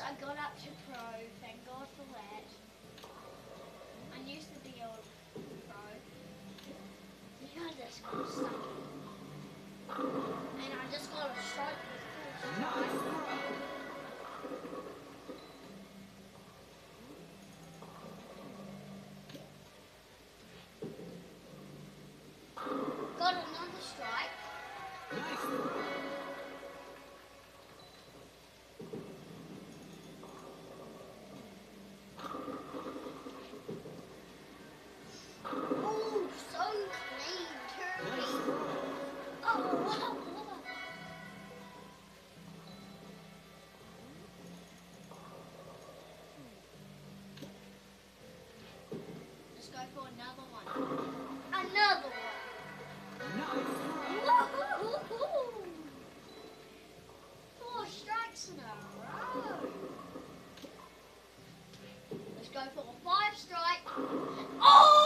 I got up to pro, thank God for that. I used to be on pro because the school sucked. And I just got a stroke with full go for a five strike. Oh!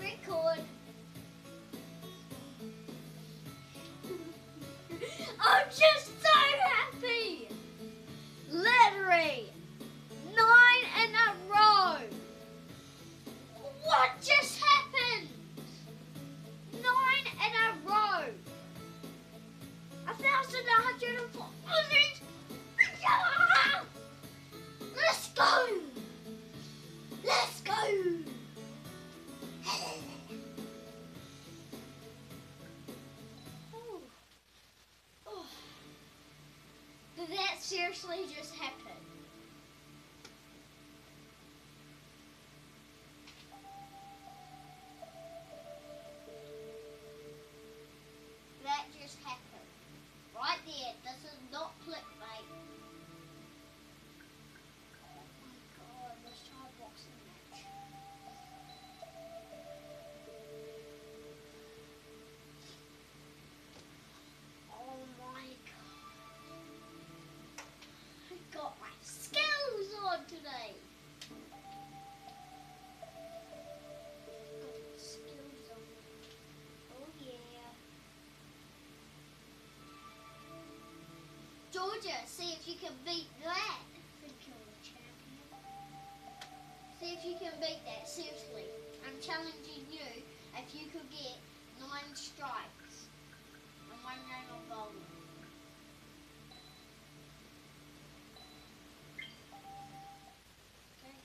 record. I'm just seriously just happened. Georgia. See if you can beat that. See if you can beat that, seriously. I'm challenging you if you could get nine strikes and one round of bowling. Okay,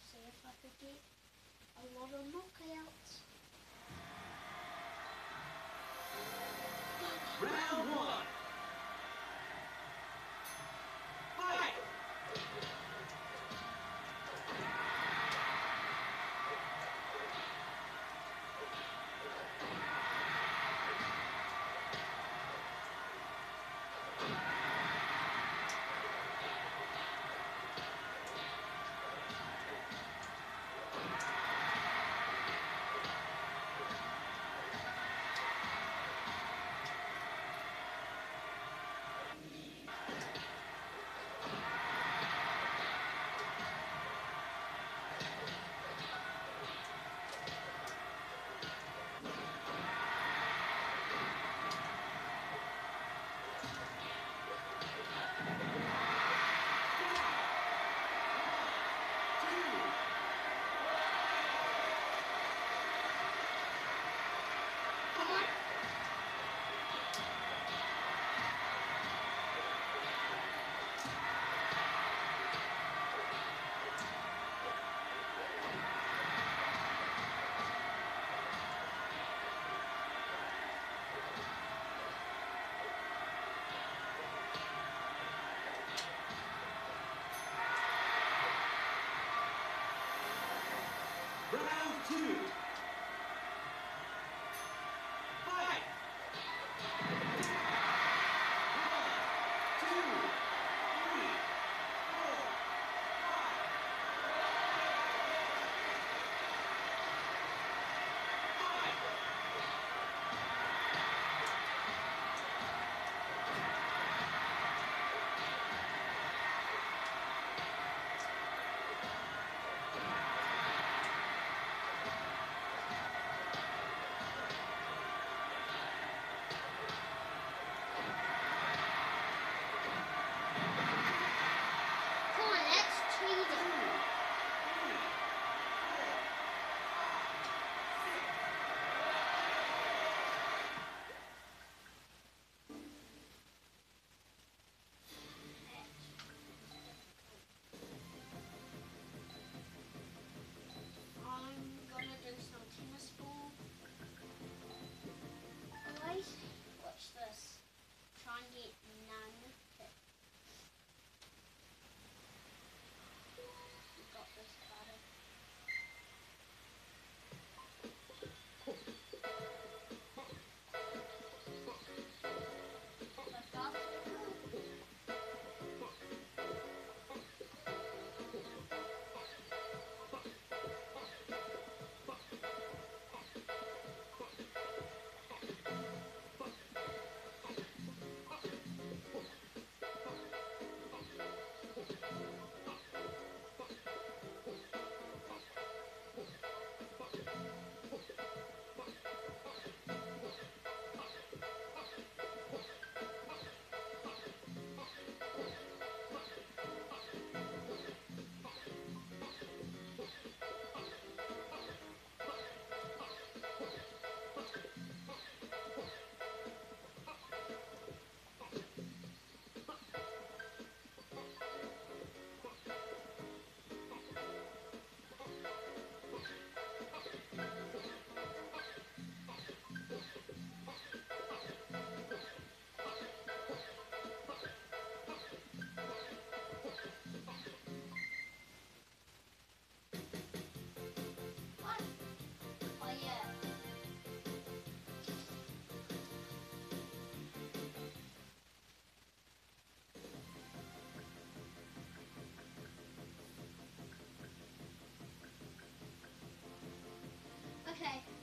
see if I could get a lot of knockouts. Round one. Two. Okay.